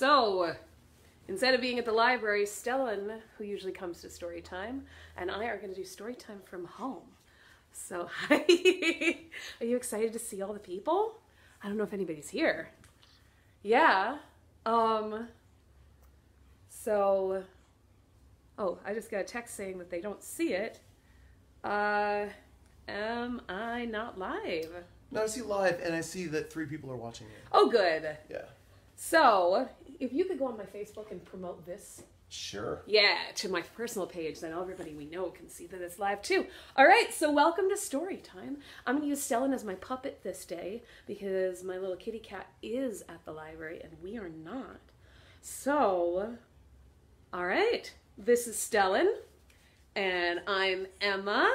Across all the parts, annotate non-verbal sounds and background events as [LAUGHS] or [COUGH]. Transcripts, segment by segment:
So, instead of being at the library, Stellan, who usually comes to story time, and I are going to do story time from home. So, [LAUGHS] hi. are you excited to see all the people? I don't know if anybody's here. Yeah. Um. So, oh, I just got a text saying that they don't see it. Uh, am I not live? No, I see live, and I see that three people are watching it. Oh, good. Yeah. So, if you could go on my Facebook and promote this, Sure. yeah, to my personal page, then everybody we know can see that it's live too. All right, so welcome to story time. I'm going to use Stellan as my puppet this day because my little kitty cat is at the library and we are not. So, all right, this is Stellan, and I'm Emma.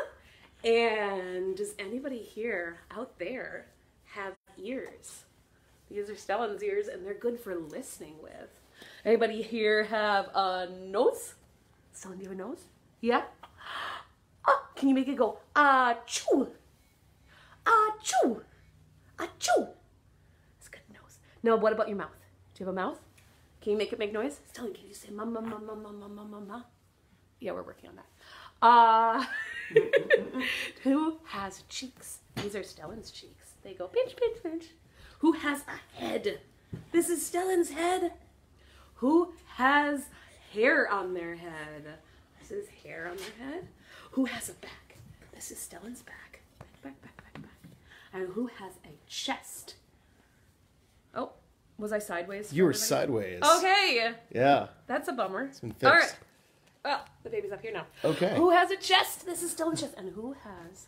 And does anybody here out there have ears? These are Stellan's ears, and they're good for listening with. Anybody here have a nose? Stellan, do you have a nose? Yeah? Oh, [GASPS] can you make it go, ah, choo? Ah, choo? Ah, choo? That's a good nose. Now, what about your mouth? Do you have a mouth? Can you make it make noise? Stellan, can you say mama, mama, mama, mama, mama? Yeah, we're working on that. Uh, [LAUGHS] who has cheeks? These are Stellan's cheeks. They go pinch, pinch, pinch. Who has a head? This is Stellan's head. Who has hair on their head? This is hair on their head. Who has a back? This is Stellan's back. Back, back, back, back, back. And who has a chest? Oh, was I sideways? You were sideways. Okay, Yeah. that's a bummer. It's been fixed. All right. Well, the baby's up here now. Okay. Who has a chest? This is Stellan's chest. And? Who has?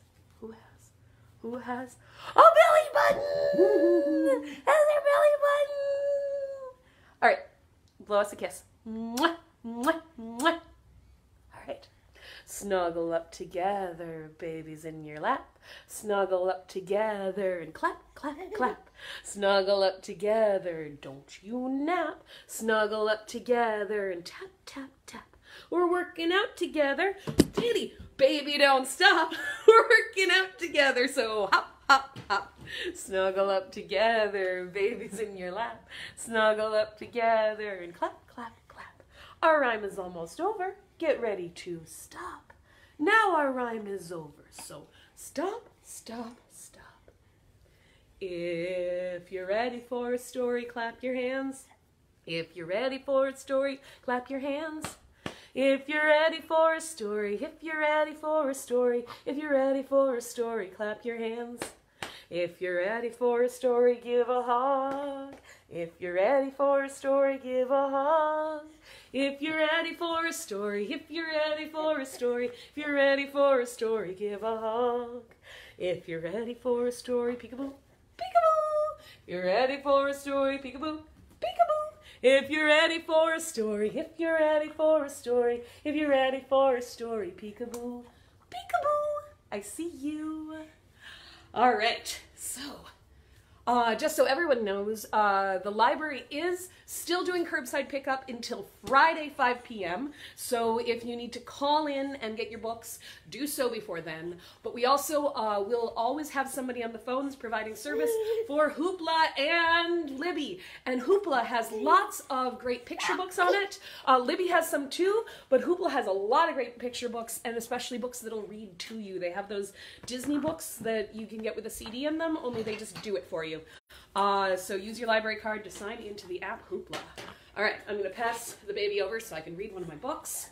Who has? A belly button! [LAUGHS] Has their belly button! All right, blow us a kiss. Mwah, mwah, mwah. All right. Snuggle up together, babies in your lap. Snuggle up together and clap, clap, clap. [LAUGHS] Snuggle up together, don't you nap. Snuggle up together and tap, tap, tap. We're working out together. Titty, baby, don't stop. We're [LAUGHS] working out together, so hop, hop, hop. Snuggle up together, babies in your lap. Snuggle up together and clap, clap, clap. Our rhyme is almost over. Get ready to stop. Now our rhyme is over, so stop, stop, stop. If you're ready for a story, clap your hands. If you're ready for a story, clap your hands. If you're ready for a story, if you're ready for a story, if you're ready for a story, clap your hands. If you're ready for a story, give a hug. If you're ready for a story, give a hug. If you're ready for a story, if you're ready for a story, if you're ready for a story, give a hug. If you're ready for a story, peekaboo, peekaboo. If you're ready for a story, peekaboo, peekaboo. If you're ready for a story, if you're ready for a story, if you're ready for a story, peekaboo, peekaboo. I see you. All right, so uh, just so everyone knows, uh, the library is still doing curbside pickup until Friday, 5 p.m. So if you need to call in and get your books, do so before then. But we also uh, will always have somebody on the phones providing service [LAUGHS] for Hoopla and Libby. And Hoopla has lots of great picture books on it. Uh, Libby has some too, but Hoopla has a lot of great picture books and especially books that'll read to you. They have those Disney books that you can get with a CD in them, only they just do it for you. Uh, so use your library card to sign into the app Hoopla. All right, I'm going to pass the baby over so I can read one of my books.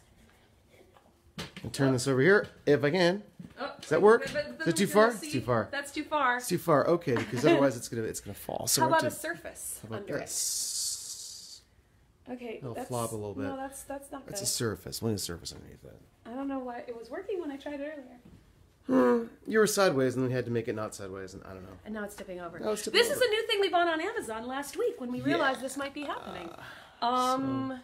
I'll turn this over here if I can. Oh, Does that work? but- but Is it too far? see- Too far. That's too far. It's too far. Okay, because [LAUGHS] otherwise it's gonna it's gonna fall. So How about to, a surface how about under this? it? Okay, It'll that's, flop a little bit. No, that's that's not It's good. a surface. What is a surface underneath that? I don't know why it was working when I tried it earlier, You were sideways, and then we had to make it not sideways, and I don't know. and now it's tipping over. Now it's tipping this is a new thing we bought on Amazon last week when we realized this might be happening. Um,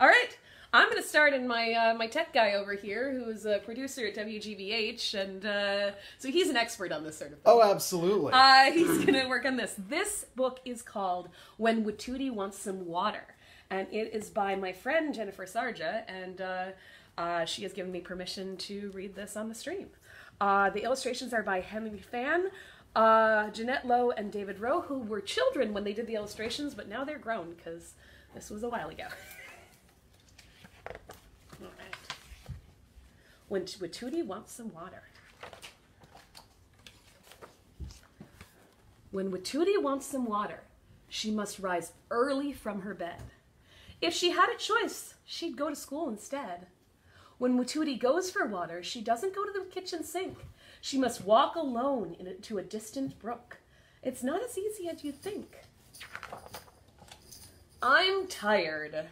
all right. I'm going to start in my uh, my tech guy over here, who's a producer at WGBH, and uh, so he's an expert on this sort of thing. Oh, absolutely. Uh, [LAUGHS] he's going to work on this. This book is called When Watuti Wants Some Water, and it is by my friend Jennifer Sarja, and uh, uh, she has given me permission to read this on the stream. Uh, the illustrations are by Henry Fan, uh, Jeanette Lowe, and David Rowe, who were children when they did the illustrations, but now they're grown because This was a while ago. [LAUGHS] When Watuti wants some water. When Watuti wants some water, she must rise early from her bed. If she had a choice, she'd go to school instead. When Watuti goes for water, she doesn't go to the kitchen sink. She must walk alone to a distant brook. It's not as easy as you think. I'm tired.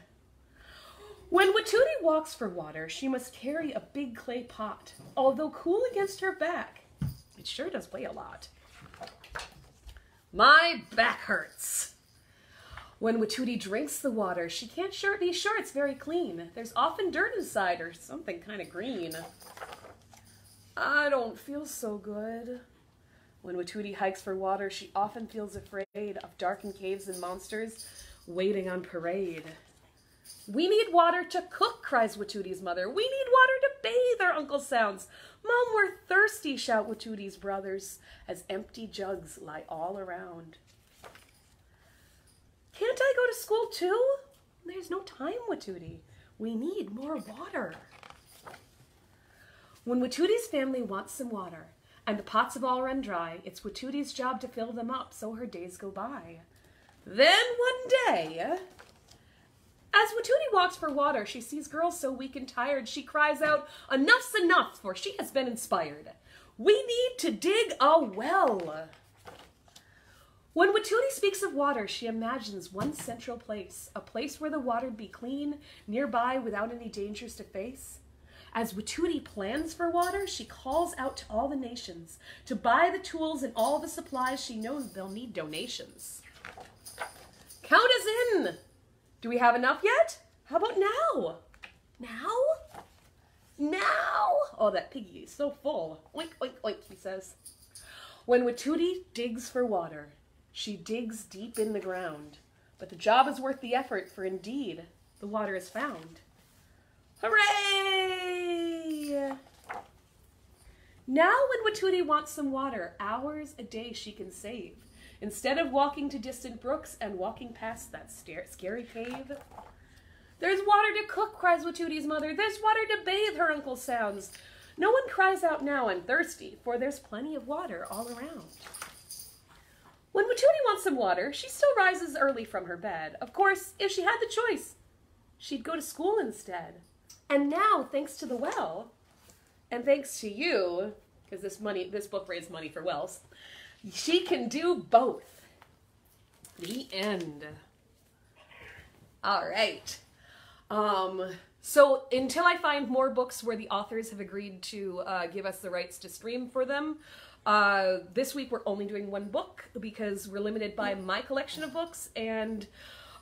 When Watuti walks for water, she must carry a big clay pot. Although cool against her back, it sure does weigh a lot. My back hurts. When Watuti drinks the water, she can't sure be sure it's very clean. There's often dirt inside or something kind of green. I don't feel so good. When Watuti hikes for water, she often feels afraid of darkened caves and monsters waiting on parade. We need water to cook, cries Watuti's mother. We need water to bathe, her uncle sounds. Mom, we're thirsty, shout Watuti's brothers, as empty jugs lie all around. Can't I go to school too? There's no time, Watuti. We need more water. When Watuti's family wants some water, and the pots have all run dry, it's Watuti's job to fill them up so her days go by. Then one day, as Watuti walks for water, she sees girls so weak and tired, she cries out, Enough's enough, for she has been inspired. We need to dig a well. When Watuti speaks of water, she imagines one central place, a place where the water'd be clean, nearby without any dangers to face. As Watuti plans for water, she calls out to all the nations to buy the tools and all the supplies she knows they'll need donations. Count us in! Do we have enough yet? How about now? Now? Now? Oh, that piggy is so full. Oink, oink, oink, he says. When Watuti digs for water, she digs deep in the ground. But the job is worth the effort, for indeed, the water is found. Hooray! Now when Watuti wants some water, hours a day she can save. Instead of walking to distant brooks and walking past that scary cave. There's water to cook, cries Watuti's mother. There's water to bathe, her uncle sounds. No one cries out now, I'm thirsty, for there's plenty of water all around. When Watuti wants some water, she still rises early from her bed. Of course, if she had the choice, she'd go to school instead. And now, thanks to the well, and thanks to you, because this money, this book raised money for Wells, she can do both. The end. All right. Um, so until I find more books where the authors have agreed to uh, give us the rights to stream for them, uh, this week we're only doing one book because we're limited by my collection of books and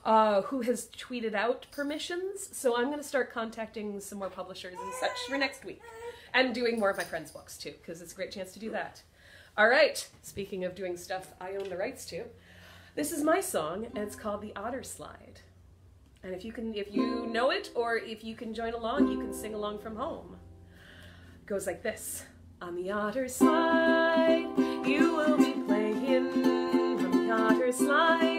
uh, who has tweeted out permissions. So I'm going to start contacting some more publishers and such for next week. And doing more of my friends' books too, because it's a great chance to do that. All right, speaking of doing stuff I own the rights to, this is my song, and it's called The Otter Slide. And if you can, if you know it, or if you can join along, you can sing along from home. It goes like this. On the otter slide, you will be playing from the otter slide.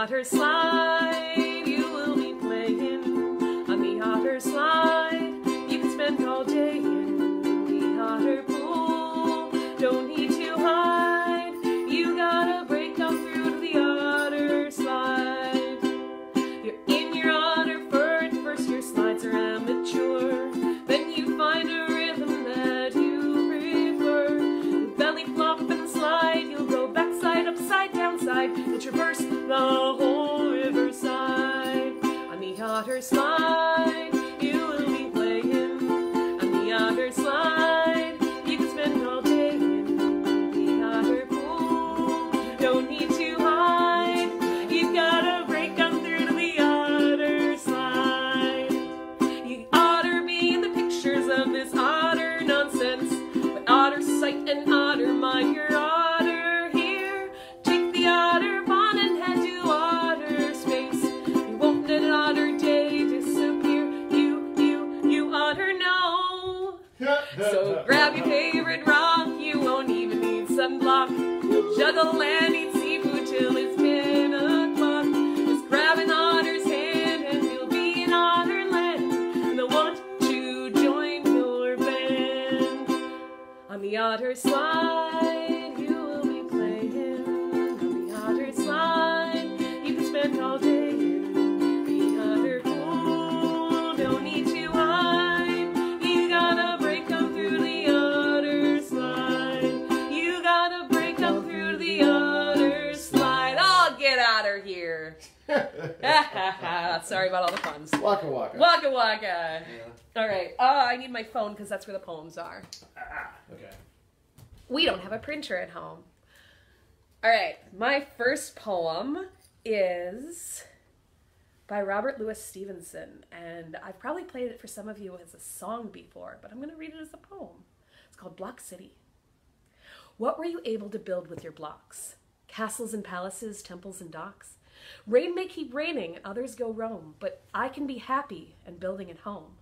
Otter slide, you will be playing. On the otter slide, you can spend all day in the otter upside, downside. Traverse the whole riverside. On the otter slide, I need my phone because that's where the poems are. Ah, okay. We don't have a printer at home. All right. My first poem is by Robert Louis Stevenson, and I've probably played it for some of you as a song before, but I'm going to read it as a poem. It's called Block City. What were you able to build with your blocks? Castles and palaces, temples and docks? Rain may keep raining, others go roam, but I can be happy and building at home.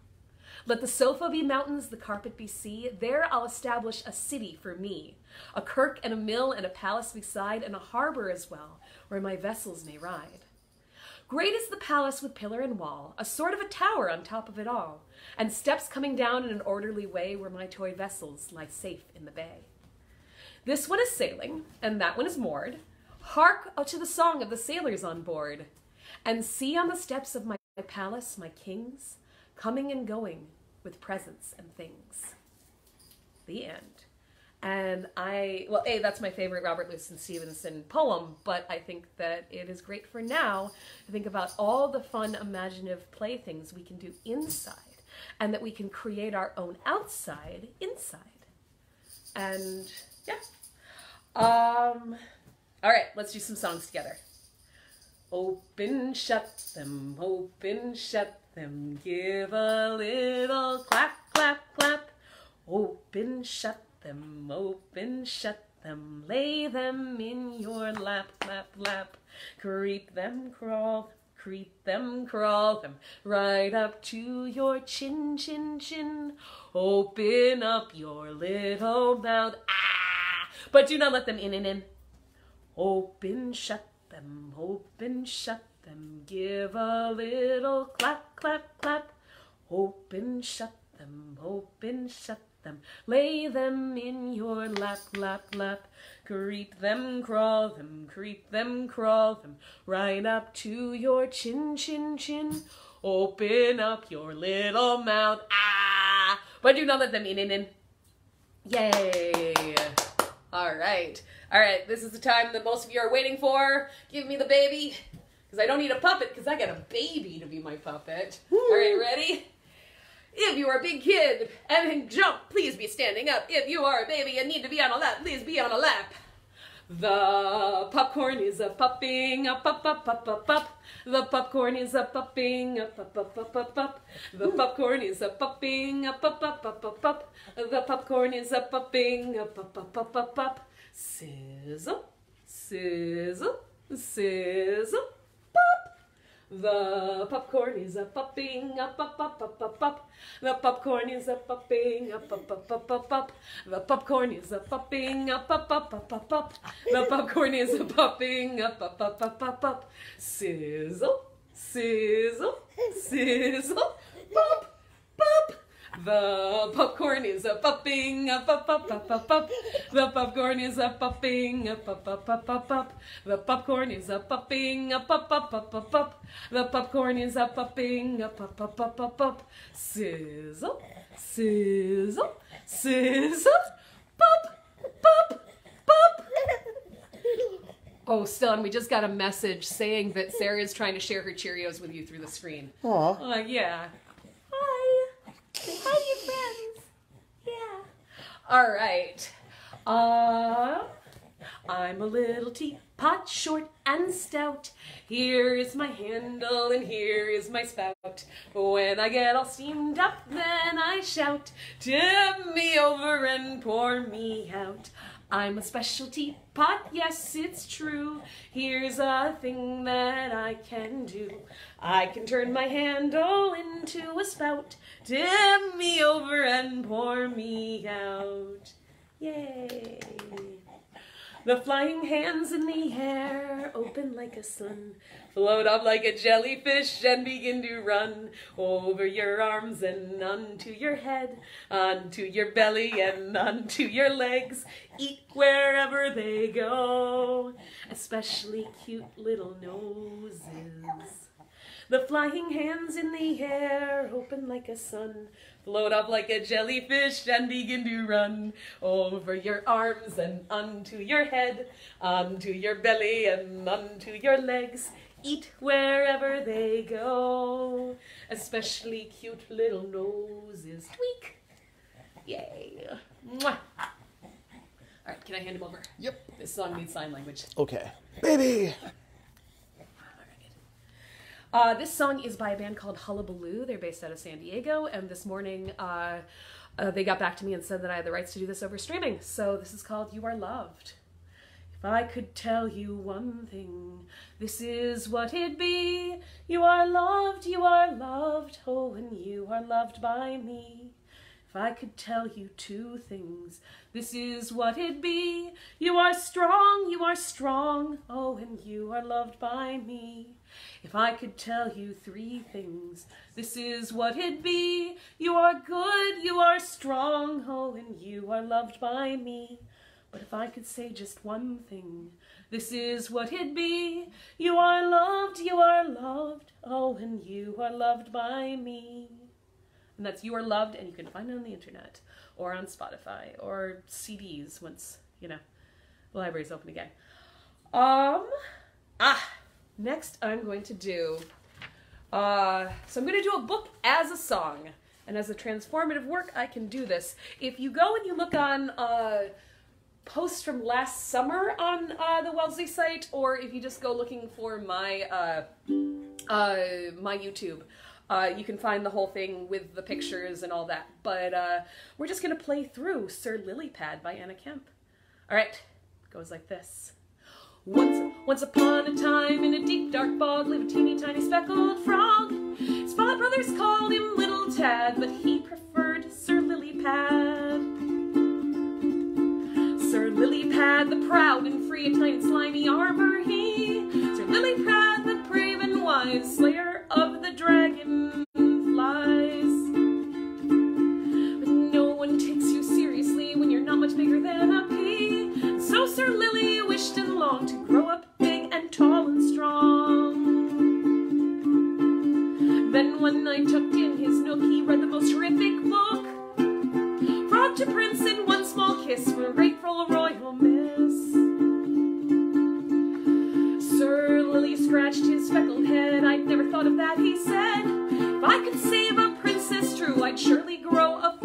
Let the sofa be mountains, the carpet be sea. There I'll establish a city for me. A kirk and a mill and a palace beside, and a harbor as well, where my vessels may ride. Great is the palace with pillar and wall, a sort of a tower on top of it all, and steps coming down in an orderly way where my toy vessels lie safe in the bay. This one is sailing, and that one is moored. Hark to the song of the sailors on board, and see on the steps of my palace my kings coming and going with presents and things. The end. And I, well, A, that's my favorite Robert Louis Stevenson poem, but I think that it is great for now to think about all the fun, imaginative playthings we can do inside, and that we can create our own outside inside. And yeah. Um, all right, let's do some songs together. Open, shut them, open, shut them, give a little clap, clap, clap. Open, shut them, open, shut them, lay them in your lap, lap, lap. Creep them, crawl, creep them, crawl them, right up to your chin, chin, chin. Open up your little mouth, ah! But do not let them in and in. Open, shut them, open, shut them, give a little clap, clap, clap. Open, shut them, open, shut them, lay them in your lap, lap, lap. Creep them, crawl them, creep them, crawl them, right up to your chin, chin, chin. Open up your little mouth, ah! But do not let them in in, in. Yay! All right. All right, this is the time that most of you are waiting for. Give me the baby. Because I don't need a puppet, because I got a baby to be my puppet. All right, ready? If you are a big kid and can jump, please be standing up. If you are a baby and need to be on a lap, please be on a lap. The popcorn is a popping up, up, up, up, up, up. The popcorn is a popping up, up, up, up, up, up. The popcorn is a popping up, up, up, up, up, up. The popcorn is a popping up, up, up, up, up, up. Sizzle, sizzle, sizzle, pop. The popcorn is a popping up, up, up, up, up, up. The popcorn is a popping up, up, up, up, up, up. The popcorn is a popping up, up, up, up, up, up. The popcorn is a popping up, up, up, up, up, up. Sizzle, sizzle, sizzle, pop, pop. The popcorn is a popping up, up, up, up, up, up. The popcorn is a popping up, up, up, up, up, up. The popcorn is a popping up, up, up, up, up, up. The popcorn is a popping up, up, up, up, up, up. Sizzle, sizzle, sizzle, pop, pop, pop. Oh, Stone, we just got a message saying that Sarah is trying to share her Cheerios with you through the screen. Aw. Uh, yeah. Hi. Say hi to your friends. Yeah. All right. Uh, I'm a little teapot, short and stout. Here is my handle and here is my spout. When I get all steamed up, then I shout, tip me over and pour me out. I'm a special teapot, yes, it's true. Here's a thing that I can do. I can turn my handle into a spout, tip me over and pour me out. Yay. The flying hands in the air, open like a sun, float up like a jellyfish and begin to run over your arms and onto your head, onto your belly and onto your legs. Eat wherever they go, especially cute little noses. The flying hands in the air, open like a sun, float up like a jellyfish and begin to run over your arms and onto your head, onto your belly and onto your legs. Eat wherever they go, especially cute little noses. Tweak! Yay! Mwah. All right, can I hand him over? Yep. This song needs sign language. Okay. Baby. Uh, this song is by a band called Hullabaloo. They're based out of San Diego, and this morning uh, uh, they got back to me and said that I had the rights to do this over streaming. So this is called You Are Loved. If I could tell you one thing, this is what it'd be. You are loved, you are loved, oh, and you are loved by me. If I could tell you two things, this is what it'd be. You are strong, you are strong, oh, and you are loved by me. If I could tell you three things, this is what it'd be. You are good, you are strong, oh, and you are loved by me. But if I could say just one thing, this is what it'd be. You are loved, you are loved, oh, and you are loved by me. And that's You Are Loved, and you can find it on the internet or on Spotify or CDs once, you know, the library's open again. Um, ah, next I'm going to do, uh, so I'm going to do a book as a song. And as a transformative work, I can do this. If you go and you look on, uh, posts from last summer on uh, the Wellesley site, or if you just go looking for my uh, uh, my YouTube, uh, you can find the whole thing with the pictures and all that. But uh, we're just gonna play through Sir Lilypad by Anna Kemp. All right, goes like this. Once, once upon a time, in a deep dark bog, lived a teeny tiny speckled frog. His father brothers called him Little Tad, but he preferred Sir Lilypad. Sir Lilypad, the proud and free, a tiny slimy armor he. Sir Lilypad, the brave and wise, slayer of the dragon flies. But no one takes you seriously when you're not much bigger than a pea. So Sir Lily wished and longed to grow up big and tall and strong. Then one night, tucked in his nook, he read the most horrific book. Frog to prince in one small kiss for a grateful royal miss. Sir Lily scratched his speckled head. I'd never thought of that, he said. If I could save a princess true, I'd surely grow a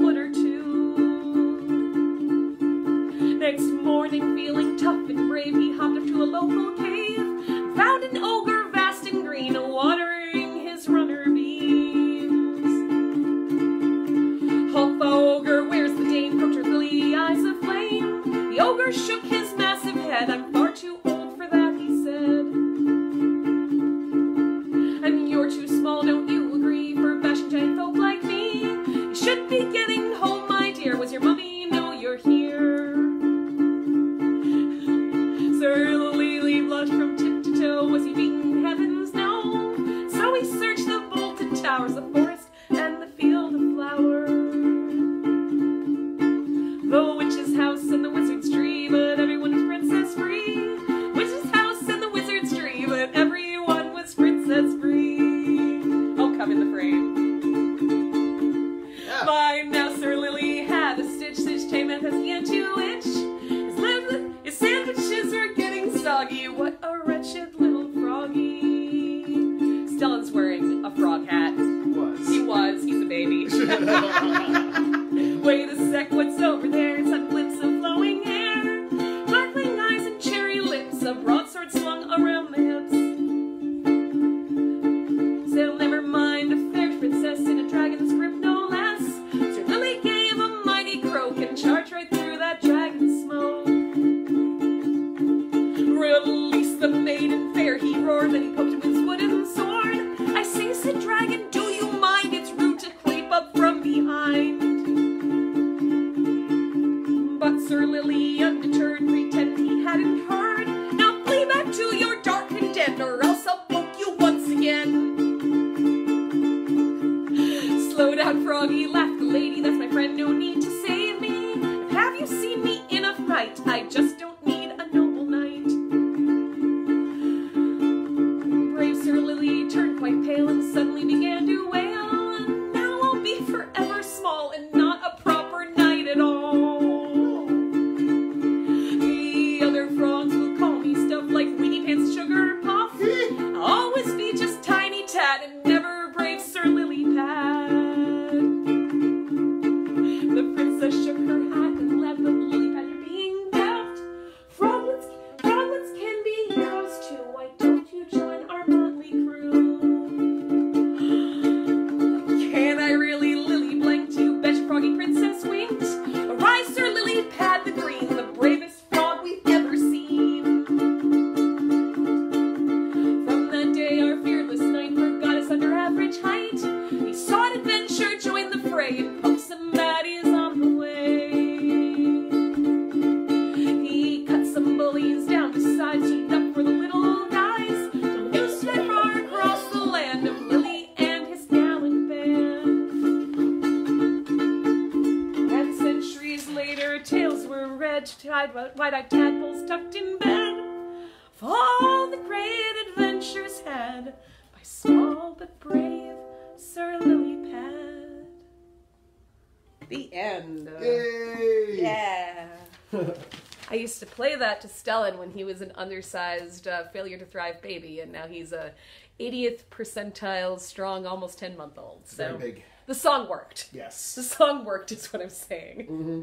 play that to Stellan when he was an undersized uh, failure to thrive baby, and now he's a 80th percentile strong, almost 10 month old. So the song worked. Yes. The song worked, is what I'm saying. Mm-hmm.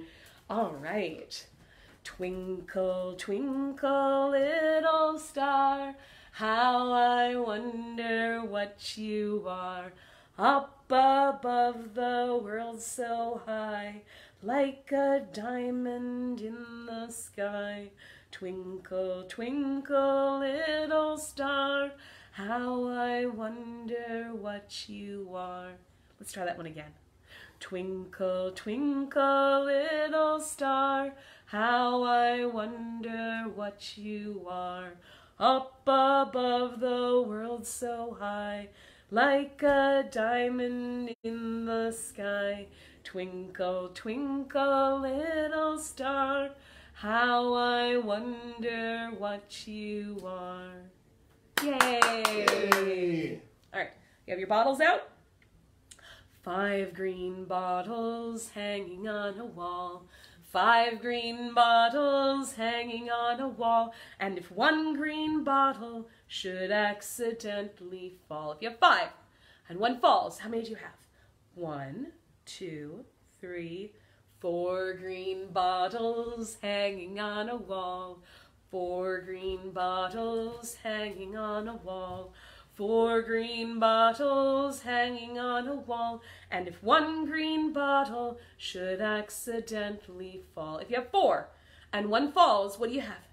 All right. Twinkle, twinkle, little star, how I wonder what you are. Up above the world so high, like a diamond in the sky. Twinkle, twinkle, little star, how I wonder what you are. Let's try that one again. Twinkle, twinkle, little star, how I wonder what you are. Up above the world so high, like a diamond in the sky. Twinkle, twinkle, little star, how I wonder what you are. Yay! Yay! All right, you have your bottles out? Five green bottles hanging on a wall. Five green bottles hanging on a wall. And if one green bottle should accidentally fall, if you have five and one falls, how many do you have? One, two, three, four green bottles hanging on a wall. Four green bottles hanging on a wall. Four green bottles hanging on a wall. And if one green bottle should accidentally fall, if you have four and one falls, what do you have?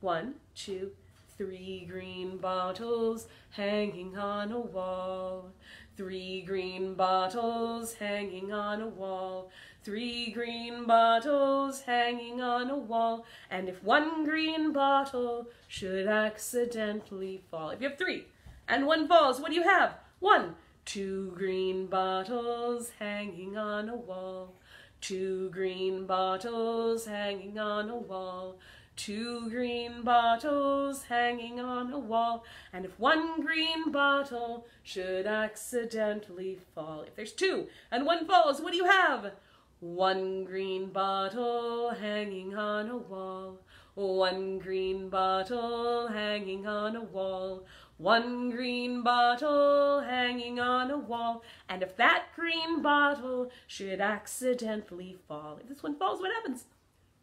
One, two, three green bottles hanging on a wall. Three green bottles hanging on a wall. Three green bottles hanging on a wall. And if one green bottle should accidentally fall, if you have three and one falls, what do you have? One, two green bottles hanging on a wall. Two green bottles hanging on a wall. Two green bottles hanging on a wall. And if one green bottle should accidentally fall, if there's two and one falls, what do you have? One green bottle hanging on a wall. One green bottle hanging on a wall. One green bottle hanging on a wall. And if that green bottle should accidentally fall, if this one falls, what happens?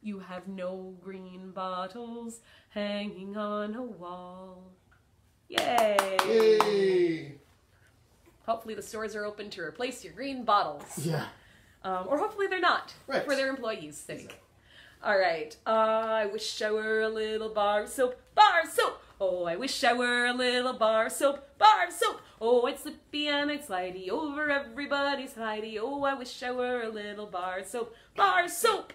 You have no green bottles hanging on a wall. Yay! Yay! Hopefully the stores are open to replace your green bottles. Yeah. Um, or hopefully they're not, Right. for their employees' sake. All right. Uh, I wish I were a little bar of soap. Bar of soap. Oh, I wish I were a little bar of soap. Bar of soap. Oh, I'd slippy and I'd slidey over everybody's hidey. Oh, I wish I were a little bar of soap. Bar of soap.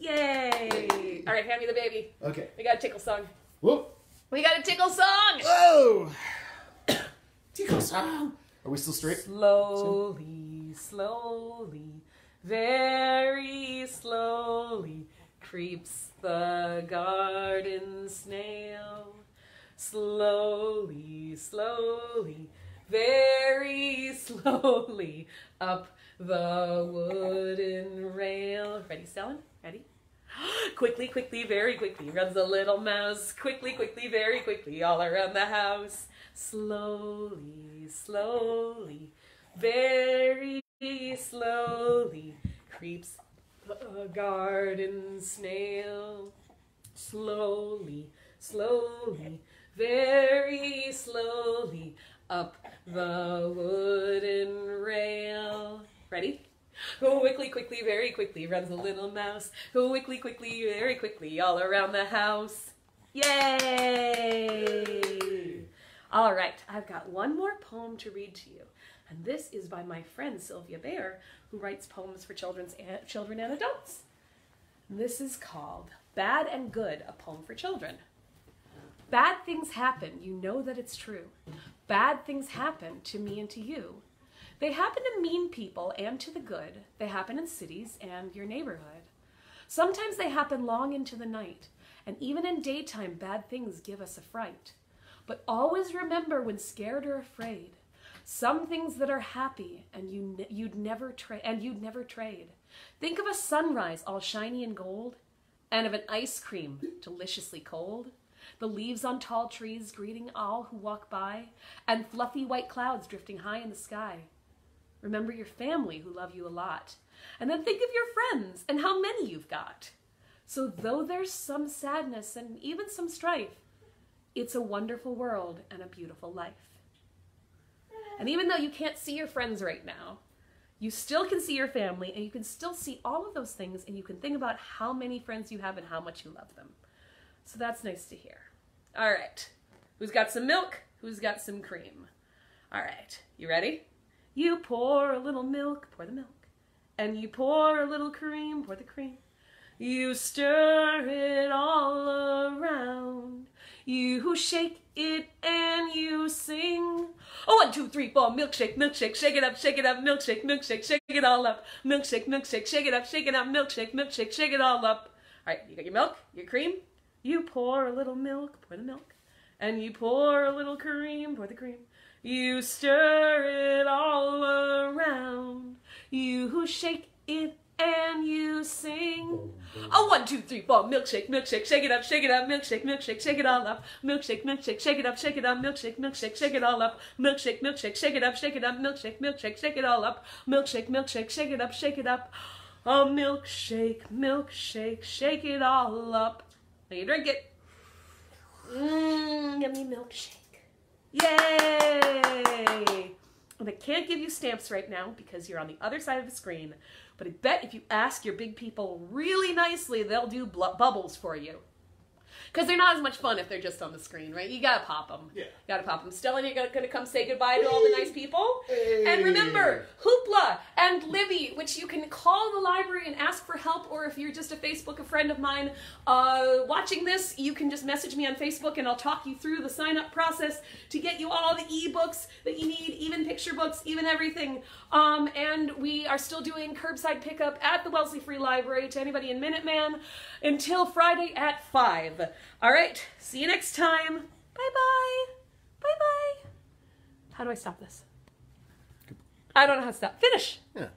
Yay! All right, hand me the baby. Okay. We got a tickle song. Whoop. We got a tickle song. Whoa! [COUGHS] Tickle song. Are we still straight? Slowly slowly, slowly, very slowly creeps the garden snail. Slowly, slowly, very slowly up the wooden rail. Ready, Stellan? Ready? [GASPS] quickly, quickly, very quickly runs the little mouse. Quickly, quickly, very quickly all around the house. Slowly, slowly, very slowly creeps the garden snail. Slowly, slowly, very slowly up the wooden rail. Ready? Quickly, quickly, very quickly runs the little mouse. Who quickly, quickly, very quickly all around the house. Yay! All right, I've got one more poem to read to you. And this is by my friend Sylvia Baer, who writes poems for children's and, children and adults. This is called Bad and Good, a poem for children. Bad things happen, you know that it's true. Bad things happen to me and to you. They happen to mean people and to the good. They happen in cities and your neighborhood. Sometimes they happen long into the night, and even in daytime, bad things give us a fright. But always remember when scared or afraid, some things that are happy and you you'd never trade and you'd never trade. Think of a sunrise all shiny and gold, and of an ice cream deliciously cold. The leaves on tall trees greeting all who walk by, and fluffy white clouds drifting high in the sky. Remember your family who love you a lot, and then think of your friends and how many you've got. So though there's some sadness and even some strife, it's a wonderful world and a beautiful life. And even though you can't see your friends right now, you still can see your family and you can still see all of those things and you can think about how many friends you have and how much you love them. So that's nice to hear. All right. Who's got some milk? Who's got some cream? All right. You ready? You pour a little milk, pour the milk. And you pour a little cream, pour the cream. You stir it all around. You shake it and you sing. Oh, one, two, three, four, milkshake, milkshake, shake it up, shake it up, milkshake, milkshake, shake it all up. Milkshake, milkshake, shake it up, shake it up, milkshake, milkshake, shake it all up. All right, you got your milk, your cream. You pour a little milk, pour the milk. And you pour a little cream, pour the cream. You stir it all around. You shake it and you sing. Oh, oh, one, two, three, four, milkshake, milkshake, shake it up, shake it up, milkshake, milkshake, shake it all up, milkshake, milkshake, shake it up, shake it up, milkshake, milkshake, shake it all up, milkshake, milkshake, shake it up, shake it up, milkshake, milkshake, shake it all up, milkshake, milkshake, shake it up, shake it up, a milkshake, milkshake, shake it all up. Now you drink it. Mmm, yummy milkshake. Yay! And I can't give you stamps right now because you're on the other side of the screen. But I bet if you ask your big people really nicely, they'll do bubbles for you. Because they're not as much fun if they're just on the screen, right? You gotta pop them. Yeah. Gotta pop them. Stellan, you're gonna, gonna come say goodbye to all the nice people. Hey. And remember, Hoopla and Libby, which you can call the library and ask for help, or if you're just a Facebook a friend of mine uh, watching this, you can just message me on Facebook and I'll talk you through the sign up process to get you all the ebooks that you need, even picture books, even everything. Um, and we are still doing curbside pickup at the Wellesley Free Library to anybody in Minuteman until Friday at 5. All right, see you next time. Bye bye. Bye bye. How do I stop this? I don't know how to stop. Finish. Yeah.